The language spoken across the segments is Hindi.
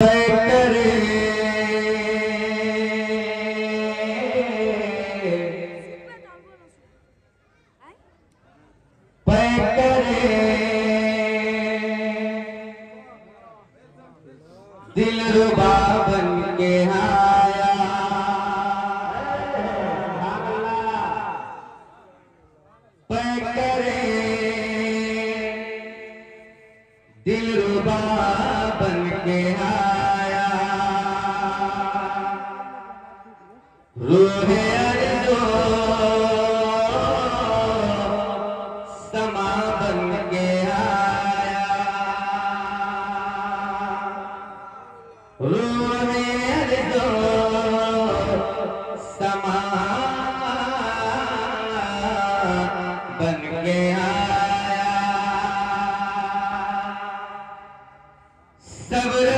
Hey. never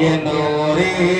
ये नोरी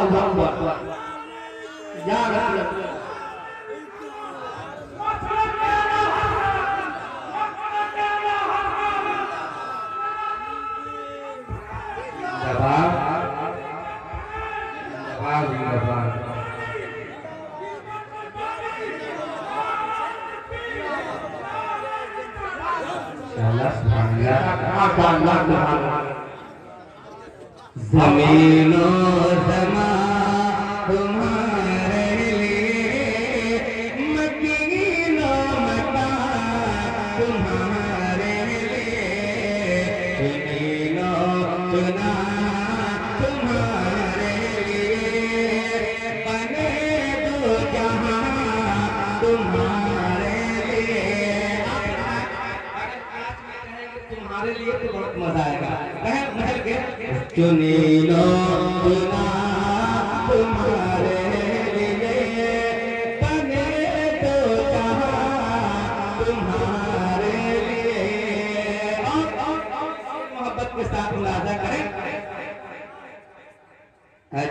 अल्लाह अकबर या रसूल अल्लाह जवाब जवाब जवाब अल्लाह सुभान अल्लाह जमीनो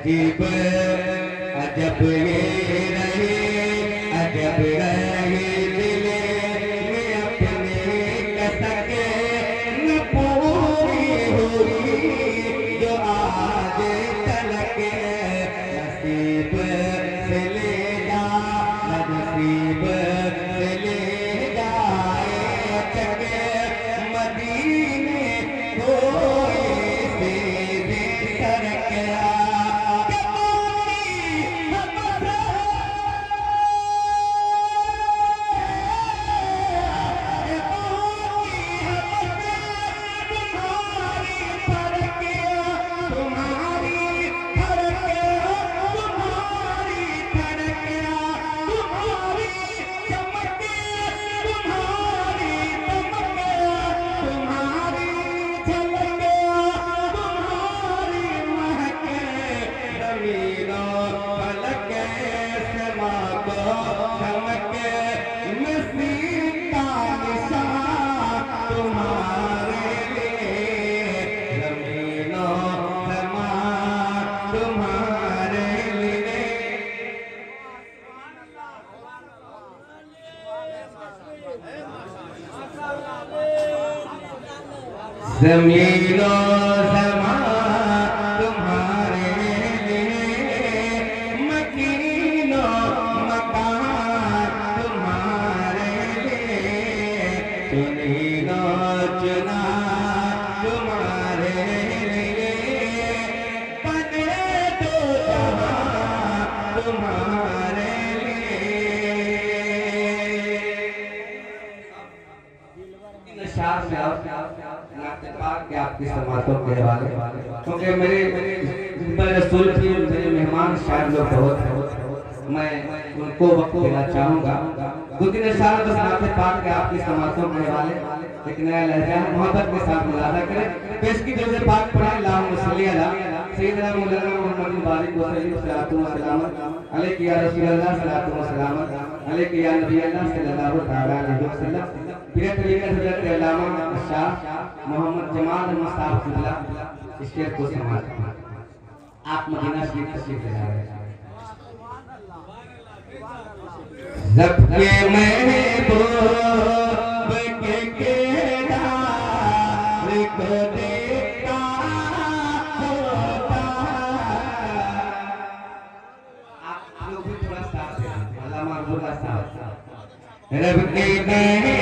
अजीब अजब ये रहे अजब रहे जमीनो आपकी समातों क्योंकि मेरे रसूल की मेरे मेहमान शायद लोग बहुत हैं। मैं उनको वक्त देना चाहूँगा। दो तीन साल बस नाते पाक के आपकी समातों के हवाले। एक नया लहजा मोहब्बत के साथ मुलाजा करें। पेश की जैसे पाक पढ़े अल्लाहुम्मा सल्ली अला सैयदना मौलाना मोहम्मद बारिक वसल्लम सलातु व सलामत। अलैहि रसूल अल्लाह सलातु व सलामत। अलैहि या नबी अल्लाह सल्लल्लाहु तआला अलैहि वसल्लम प्रिय तरीके से हज़रत अल्लामा शाह, मोहम्मद जमाल मुस्ताफ किबला इसके को समाज। आप मदीना शरीफ तशरीफ़ ले जा रहे हैं मैंने बोल के रब के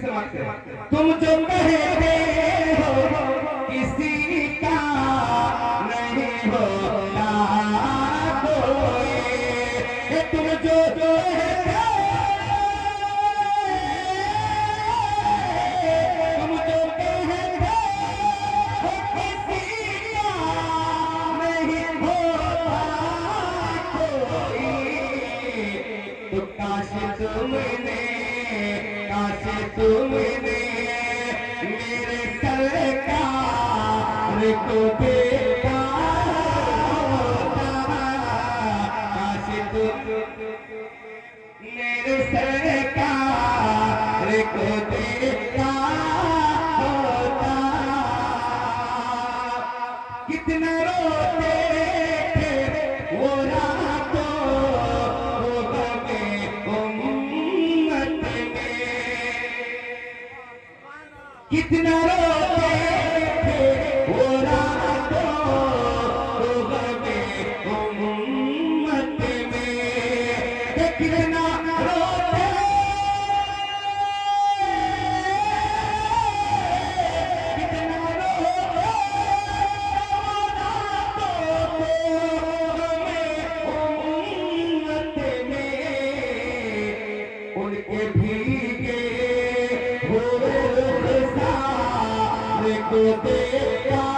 तुम जो कहते काश तुमने मेरे सरकार को देखा। कितना रोते थे वो रातों उम्मत में। कितना रोते कितना रोते उनके भीगे हुए देते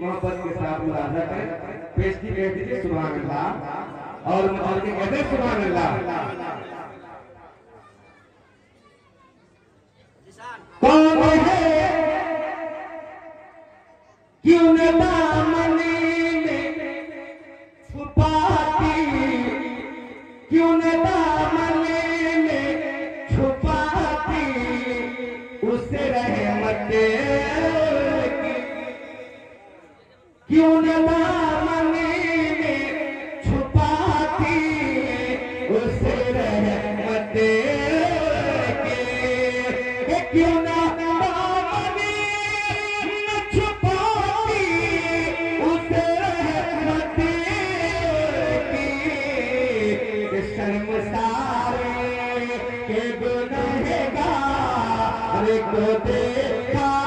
मोहब्बत के साथ मुलाजा करें पेश की कहती थी सुबह अल्लाह और मचल के कहते सुबह अल्लाह कौन है क्यों दामने में छुपाती क्यों न शर्मसारे के गुनहगार को देखा